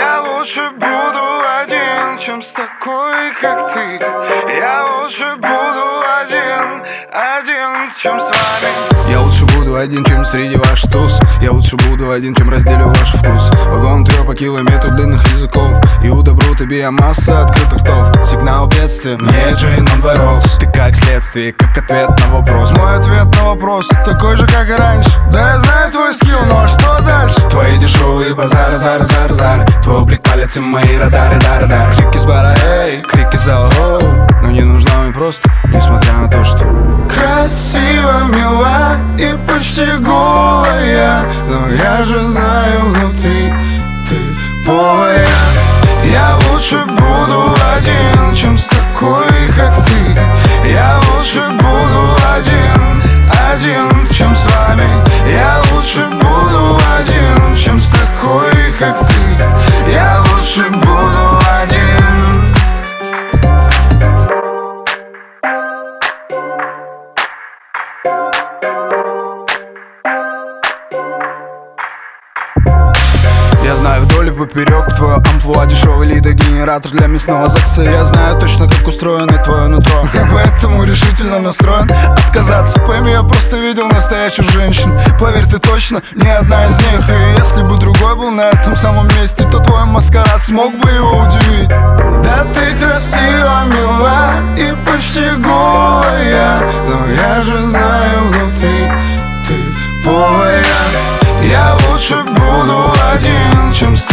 Я лучше буду один, чем с такой, как ты. Я лучше буду один, один, чем с вами. Я лучше буду один, чем среди ваш туз Я лучше буду один, чем разделю ваш вкус. Вагон трё по километру длинных языков. Иуда Брут и биомасса открытых ртов. Сигнал бедствия, мне Джейн он Вайрокс Ты как следствие, как ответ на вопрос. Мой ответ на вопрос такой же, как и раньше. Да я знаю твой скилл, но что дальше? Твои дешевые базары, зар, зар, зар Палец и мои радары, дар, дар Крики с бара, эй, крики зала, оу Но не нужна мне просто, несмотря на то, что Красиво, мила и почти голая. Но я же знаю внутри ты полая. Я лучше буду один, чем с такой, как ты. Я лучше буду один, один, чем с вами. Я лучше буду поперек твое амплуа Дешевый лидогенератор для мясного ЗАГСа Я знаю точно, как устроено твое нутро. Я поэтому решительно настроен отказаться. Пойми, я просто видел настоящих женщин. Поверь, ты точно не одна из них. И если бы другой был на этом самом месте То твой маскарад смог бы его удивить. Да ты красива, мила и почти голая Но я же знаю внутри ты полая. Я лучше буду один, чем с